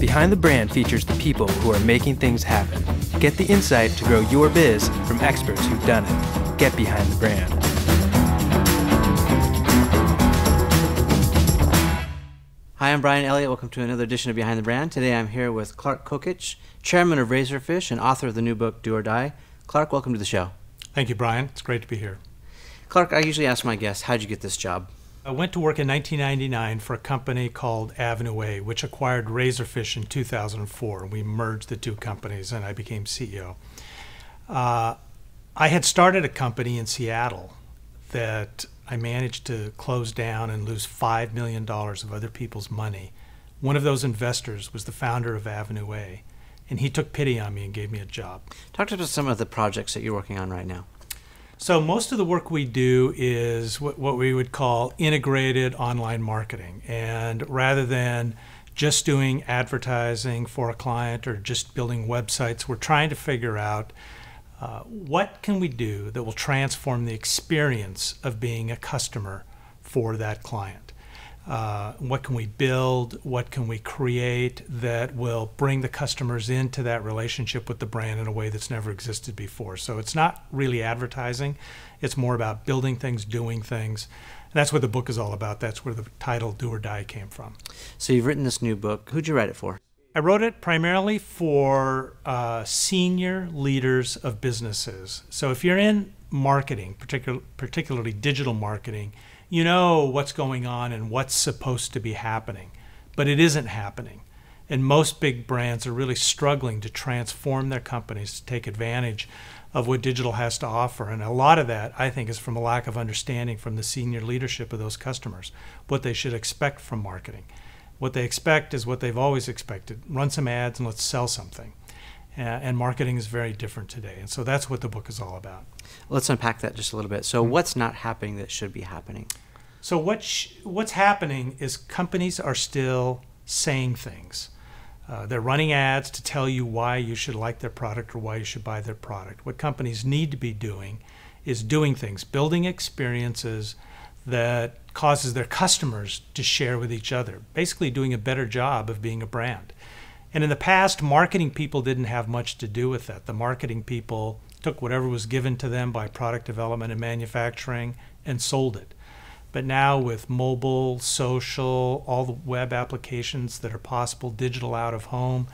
Behind the Brand features the people who are making things happen. Get the insight to grow your biz from experts who've done it. Get behind the brand. Hi, I'm Bryan Elliott. Welcome to another edition of Behind the Brand. Today I'm here with Clark Kokich, chairman of Razorfish and author of the new book Do or Die. Clark, welcome to the show. Thank you, Bryan. It's great to be here. Clark, I usually ask my guests, how'd you get this job? I went to work in 1999 for a company called Avenue A, which acquired Razorfish in 2004. We merged the two companies, and I became CEO. Uh, I had started a company in Seattle that I managed to close down and lose $5 million of other people's money. One of those investors was the founder of Avenue A, and he took pity on me and gave me a job. Talk to us about some of the projects that you're working on right now. So most of the work we do is what, we would call integrated online marketing. And rather than just doing advertising for a client or just building websites, we're trying to figure out uh, what can we do that will transform the experience of being a customer for that client. Uh, what can we build? What can we create that will bring the customers into that relationship with the brand in a way that's never existed before? So it's not really advertising, it's more about building things, doing things. And that's what the book is all about. That's where the title Do or Die came from. So you've written this new book. Who'd you write it for? I wrote it primarily for uh, senior leaders of businesses. So if you're in marketing, particular, particularly digital marketing, you know what's going on and what's supposed to be happening, but it isn't happening. And most big brands are really struggling to transform their companies to take advantage of what digital has to offer. And a lot of that, I think, is from a lack of understanding from the senior leadership of those customers, what they should expect from marketing. What they expect is what they've always expected run some ads and let's sell something. Uh, and marketing is very different today. And so that's what the book is all about. Let's unpack that just a little bit. So, mm-hmm. what's not happening that should be happening? So, what sh- what's happening is companies are still saying things. Uh, they're running ads to tell you why you should like their product or why you should buy their product. What companies need to be doing is doing things, building experiences that causes their customers to share with each other, basically doing a better job of being a brand. And in the past, marketing people didn't have much to do with that. The marketing people took whatever was given to them by product development and manufacturing and sold it. But now, with mobile, social, all the web applications that are possible, digital out of home,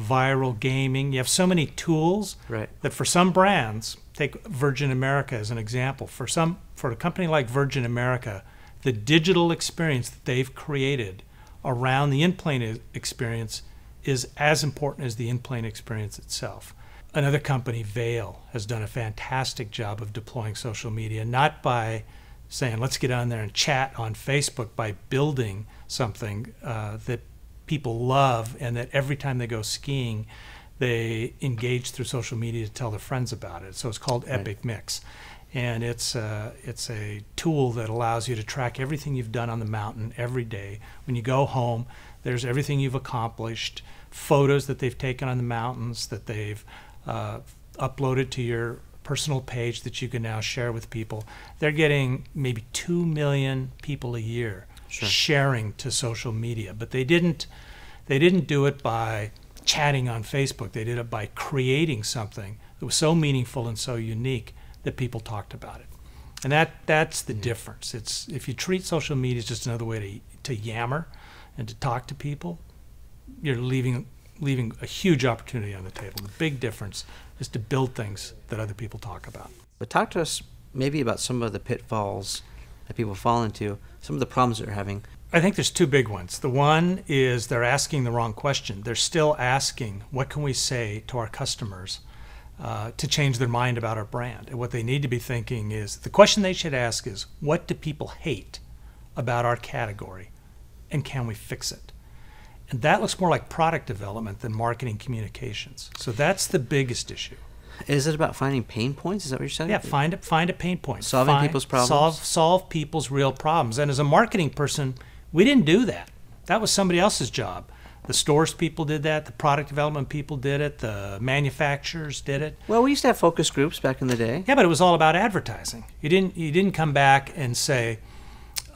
viral gaming, you have so many tools right. that for some brands, take Virgin America as an example, for some for a company like Virgin America, the digital experience that they've created around the in-plane experience is as important as the in-plane experience itself. Another company, Vail, has done a fantastic job of deploying social media, not by saying, let's get on there and chat on Facebook, by building something uh, that people love and that every time they go skiing, they engage through social media to tell their friends about it. So it's called right. Epic Mix. And it's, uh, it's a tool that allows you to track everything you've done on the mountain every day. When you go home, there's everything you've accomplished, photos that they've taken on the mountains that they've uh, uploaded to your personal page that you can now share with people. They're getting maybe 2 million people a year sure. sharing to social media, but they didn't they didn't do it by chatting on Facebook. They did it by creating something that was so meaningful and so unique that people talked about it. And that that's the mm-hmm. difference. It's if you treat social media as just another way to to yammer, and to talk to people, you're leaving leaving a huge opportunity on the table. The big difference is to build things that other people talk about. But talk to us maybe about some of the pitfalls that people fall into, some of the problems that they're having. I think there's two big ones. The one is they're asking the wrong question. They're still asking, what can we say to our customers uh, to change their mind about our brand? And what they need to be thinking is the question they should ask is, what do people hate about our category? And can we fix it? And that looks more like product development than marketing communications. So that's the biggest issue. Is it about finding pain points? Is that what you're saying? Yeah, find a, find a pain point. Solving find, people's problems. Solve solve people's real problems. And as a marketing person, we didn't do that. That was somebody else's job. The stores people did that. The product development people did it. The manufacturers did it. Well, we used to have focus groups back in the day. Yeah, but it was all about advertising. You didn't you didn't come back and say,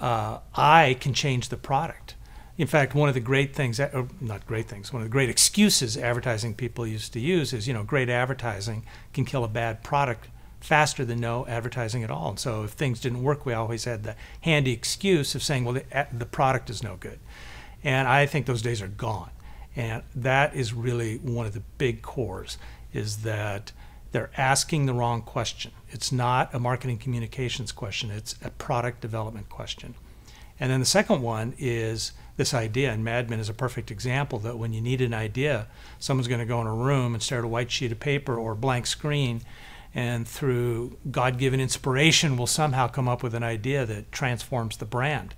uh, I can change the product. In fact, one of the great things, or not great things, one of the great excuses advertising people used to use is, you know, great advertising can kill a bad product faster than no advertising at all. And so if things didn't work, we always had the handy excuse of saying, well, the, the product is no good. And I think those days are gone. And that is really one of the big cores is that they're asking the wrong question. It's not a marketing communications question, it's a product development question. And then the second one is this idea, and Mad Men is a perfect example that when you need an idea, someone's going to go in a room and stare at a white sheet of paper or a blank screen, and through God given inspiration, will somehow come up with an idea that transforms the brand.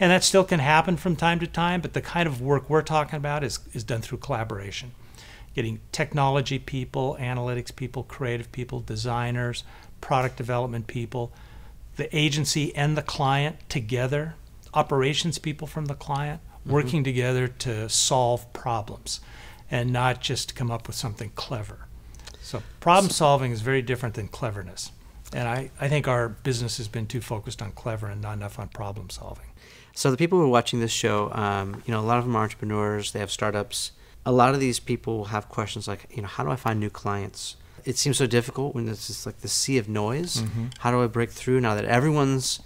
And that still can happen from time to time, but the kind of work we're talking about is, is done through collaboration. Getting technology people, analytics people, creative people, designers, product development people, the agency and the client together, operations people from the client, mm-hmm. working together to solve problems and not just come up with something clever. So, problem solving is very different than cleverness. And I, I think our business has been too focused on clever and not enough on problem solving. So the people who are watching this show, um, you know, a lot of them are entrepreneurs. They have startups. A lot of these people have questions like, you know, how do I find new clients? It seems so difficult when it's just like the sea of noise. Mm-hmm. How do I break through now that everyone's,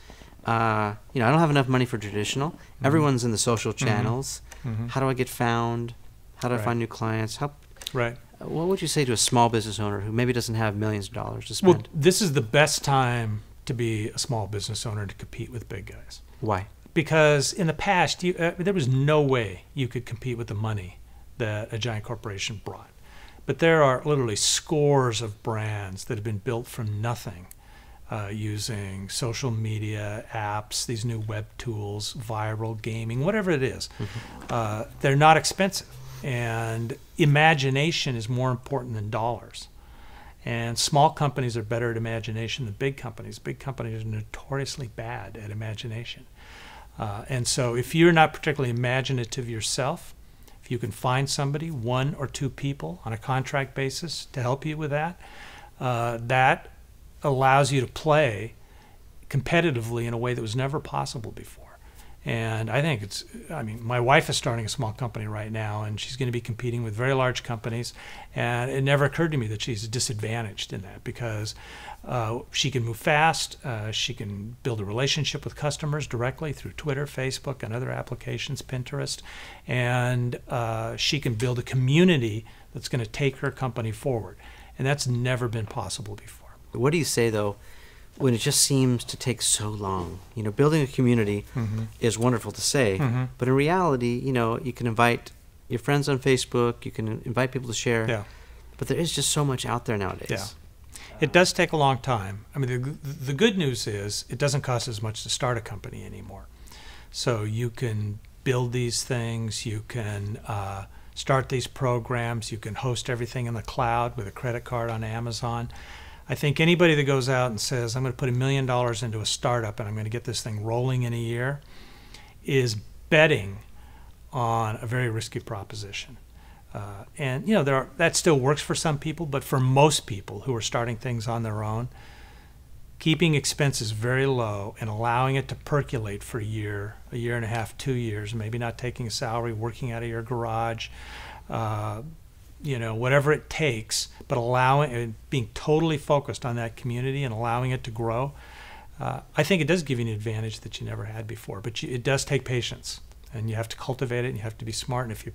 uh, you know, I don't have enough money for traditional. Mm-hmm. Everyone's in the social mm-hmm. channels. Mm-hmm. How do I get found? How do right. I find new clients? How, right. What would you say to a small business owner who maybe doesn't have millions of dollars to spend? Well, this is the best time to be a small business owner to compete with big guys. Why? because in the past you, uh, there was no way you could compete with the money that a giant corporation brought. But there are literally scores of brands that have been built from nothing uh, using social media apps, these new web tools, viral gaming, whatever it is. Mm-hmm. Uh, they're not expensive. And imagination is more important than dollars. And small companies are better at imagination than big companies. Big companies are notoriously bad at imagination. Uh, and so, if you're not particularly imaginative yourself, you can find somebody, one or two people on a contract basis to help you with that, uh, that allows you to play competitively in a way that was never possible before. And I think it's, I mean, my wife is starting a small company right now, and she's going to be competing with very large companies. And it never occurred to me that she's disadvantaged in that because uh, she can move fast. Uh, she can build a relationship with customers directly through Twitter, Facebook, and other applications, Pinterest. And uh, she can build a community that's going to take her company forward. And that's never been possible before. What do you say, though? When it just seems to take so long. You know, building a community mm-hmm. is wonderful to say, mm-hmm. but in reality, you know, you can invite your friends on Facebook, you can invite people to share. Yeah. But there is just so much out there nowadays. Yeah. It does take a long time. I mean, the, the good news is it doesn't cost as much to start a company anymore. So you can build these things, you can uh, start these programs, you can host everything in the cloud with a credit card on Amazon. I think anybody that goes out and says, I'm going to put a million dollars into a startup and I'm going to get this thing rolling in a year is betting on a very risky proposition. Uh, and you know there are, that still works for some people, but for most people who are starting things on their own, keeping expenses very low and allowing it to percolate for a year, a year and a half, two years, maybe not taking a salary, working out of your garage, uh, you know, whatever it takes, but allowing and being totally focused on that community and allowing it to grow. Uh, I think it does give you an advantage that you never had before, but you, it does take patience, and you have to cultivate it, and you have to be smart. And if you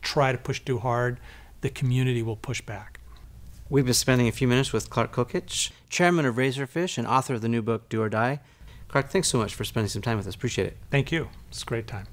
try to push too hard, the community will push back. We've been spending a few minutes with Clark Kokich, chairman of Razorfish and author of the new book Do or Die. Clark, thanks so much for spending some time with us. Appreciate it. Thank you. It's a great time.